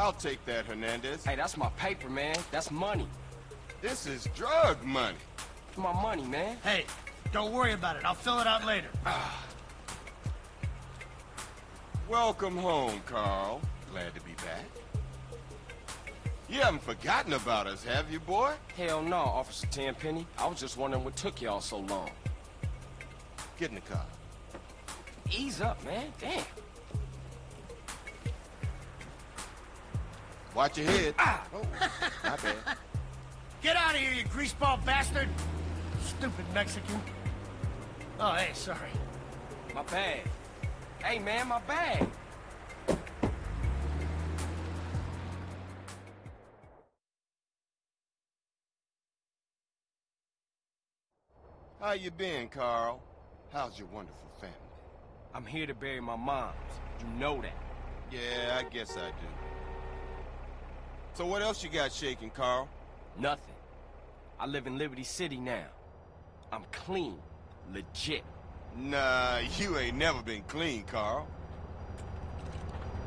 I'll take that, Hernandez. Hey, that's my paper, man. That's money. This is drug money. It's my money, man. Hey, don't worry about it. I'll fill it out later. Ah. Welcome home, Carl. Glad to be back. You haven't forgotten about us, have you, boy? Hell no, Officer Tenpenny. I was just wondering what took y'all so long. Get in the car. Ease up, man. Damn. Watch your head. Ah! Oh, my bad. Get out of here, you greaseball bastard! Stupid Mexican. Oh, hey, sorry. My bag. Hey, man, my bag. How you been, Carl? How's your wonderful family? I'm here to bury my moms. You know that. Yeah, I guess I do. So what else you got shaking, Carl? Nothing. I live in Liberty City now. I'm clean. Legit. Nah, you ain't never been clean, Carl.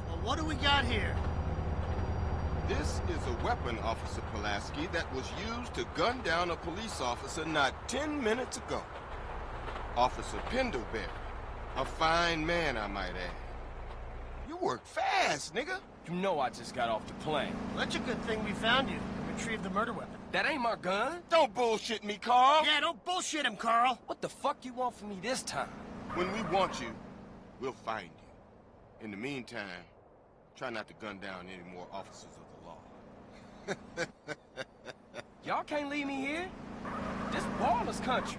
Well, what do we got here? This is a weapon, Officer Pulaski, that was used to gun down a police officer not ten minutes ago. Officer Pendlebury. A fine man, I might add. You work fast, nigga. You know I just got off the plane. Well, that's a good thing we found you. Retrieved the murder weapon. That ain't my gun. Don't bullshit me, Carl. Yeah, don't bullshit him, Carl. What the fuck you want from me this time? When we want you, we'll find you. In the meantime, try not to gun down any more officers of the law. Y'all can't leave me here. This Ballas country.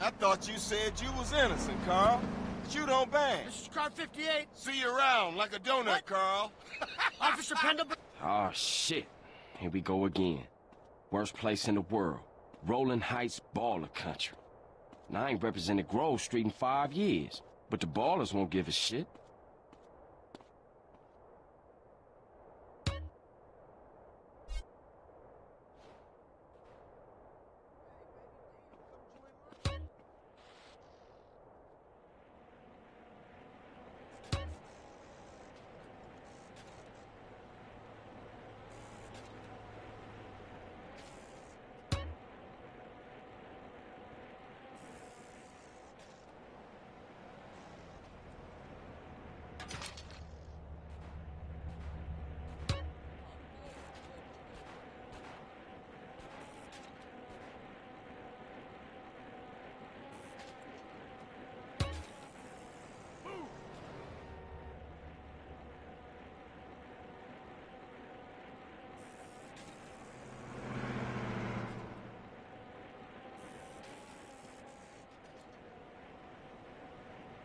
I thought you said you was innocent, Carl. But you don't bang. This is car 58. See you around like a donut, What? Carl. Officer Pendlebury. Oh, shit. Here we go again. Worst place in the world. Rolling Heights baller country. Now, I ain't represented Grove Street in five years, but the Ballas won't give a shit.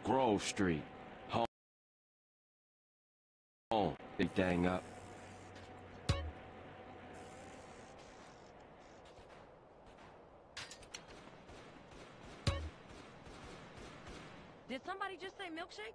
Grove Street. Home. Home. Big thing up. Did somebody just say milkshake?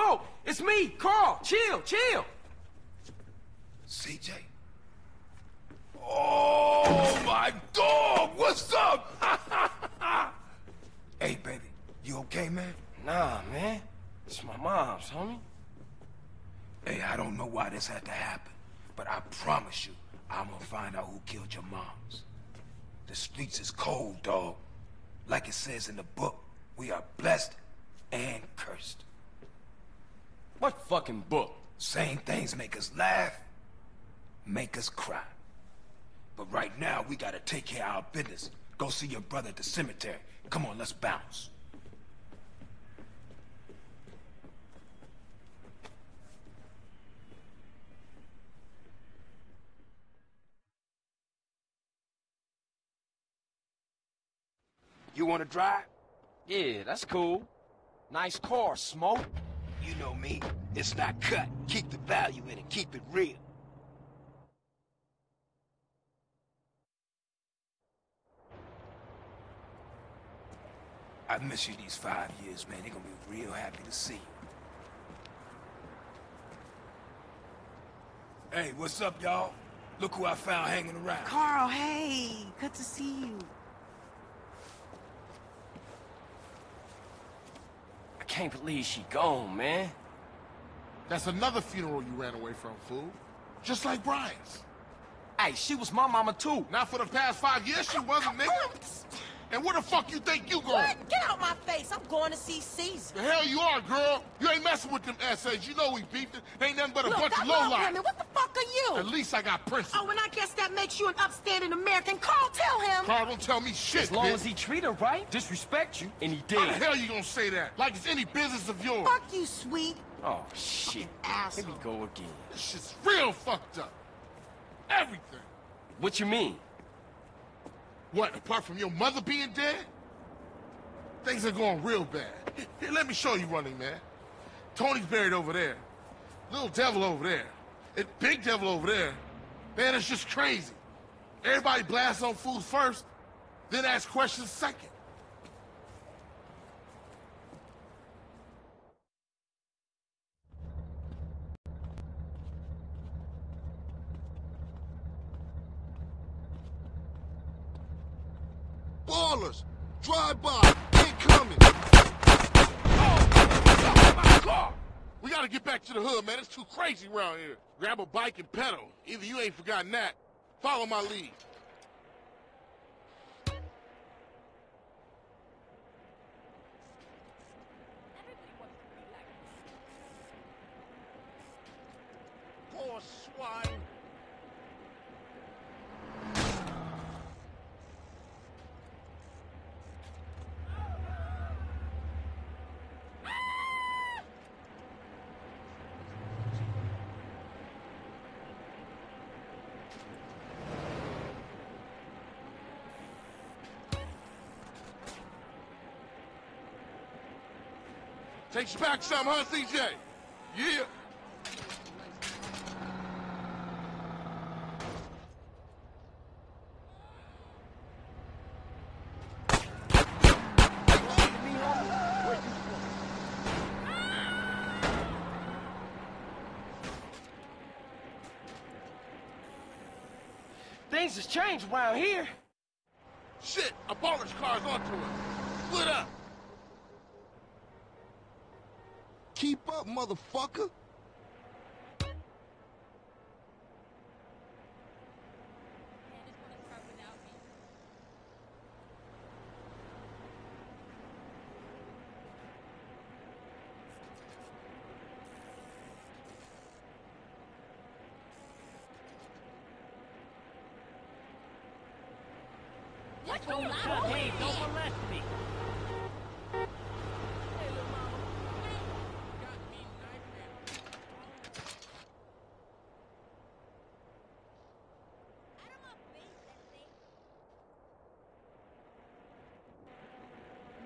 Smoke! It's me, Carl! Chill, chill! CJ? Oh, my dog! What's up? hey, baby, you okay, man? Nah, man. It's my mom's, homie. Hey, I don't know why this had to happen, but I promise you, I'm gonna find out who killed your moms. The streets is cold, dog. Like it says in the book, we are blessed and. What fucking book? Same things make us laugh, make us cry. But right now, we gotta take care of our business. Go see your brother at the cemetery. Come on, let's bounce. You wanna drive? Yeah, that's cool. Nice car, Smoke. You know me. It's not cut. Keep the value in it. Keep it real. I miss you these five years, man. They're gonna be real happy to see you. Hey, what's up, y'all? Look who I found hanging around. Carl, hey, good to see you. Can't believe she gone, man. That's another funeral you ran away from, fool. Just like Brian's. Hey, she was my mama too. Not for the past five years, she wasn't, nigga. And where the fuck you think you going? What? Get out my face. I'm going to see Cesar. The hell you are, girl. You ain't messing with them essays. You know we beefed it. Ain't nothing but a Look, bunch I of love lowlife. women. What the fuck are At least I got principles. Oh, and I guess that makes you an upstanding American. Carl, tell him. Carl, don't tell me shit, As long bitch. as he treat her right, disrespect you, and he did. How the did. hell you gonna say that? Like it's any business of yours. Fuck you, sweet. Oh, shit. Here Asshole. we go again. This shit's real fucked up. Everything. What you mean? What, apart from your mother being dead? Things are going real bad. Here, let me show you running, man. Tony's buried over there. Little devil over there. And big devil over there. Man, it's just crazy. Everybody blasts on food first, then ask questions second. Ballas, drive by, incoming. My car! We gotta get back to the hood, man. It's too crazy around here. Grab a bike and pedal. Either you ain't forgotten that. Follow my lead. Poor swine. Takes you back some, huh, CJ? Yeah. Things has changed around here. Shit, a Ballas car's onto us. Split up. Keep up, motherfucker. What you lie? Hey, don't molest me.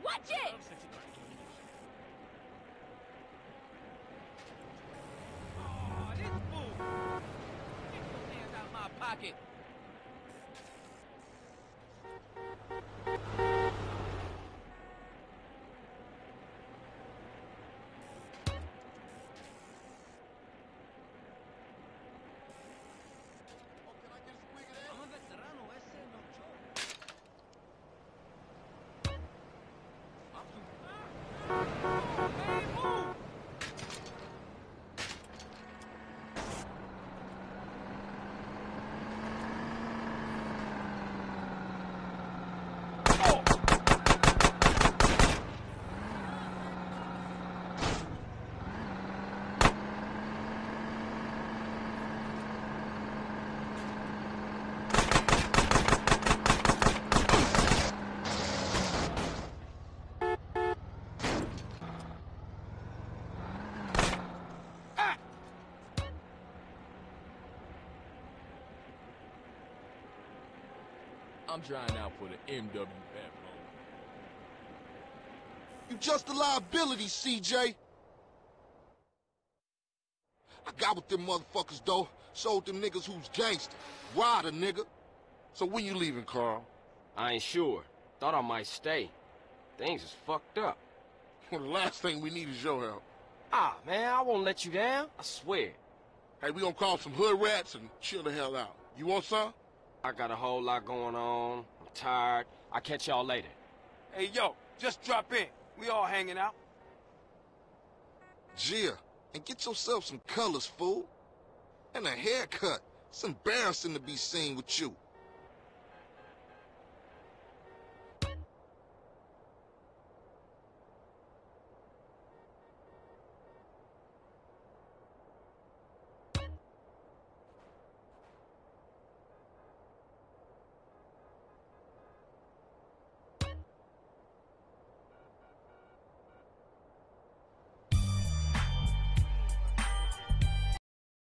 Watch it! Oh, this fool. Get your hands out I'm trying out for the MW backbone. You just a liability, CJ. I got with them motherfuckers, though. Sold them niggas who's gangster. Ryder, nigga. So when you leaving, Carl? I ain't sure. Thought I might stay. Things is fucked up. Well, the last thing we need is your help. Ah, man, I won't let you down. I swear. Hey, we gonna call some hood rats and chill the hell out. You want some? I got a whole lot going on. I'm tired. I'll catch y'all later. Hey, yo, just drop in. We all hanging out. Gia, and get yourself some colors, fool. And a haircut. It's embarrassing to be seen with you.